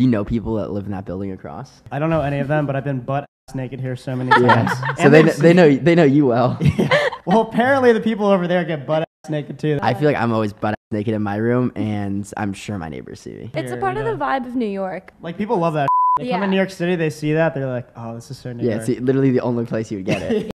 Do you know people that live in that building across? I don't know any of them, but I've been butt ass naked here so many times. Yeah. So they, they know they know you well. Well, apparently the people over there get butt ass naked too. I feel like I'm always butt ass naked in my room, and I'm sure my neighbors see me. It's a part of the vibe of New York. Like people love that. They come in New York City, they see that, they're like, "Oh, this is so New Yeah, York." it's literally the only place you would get it.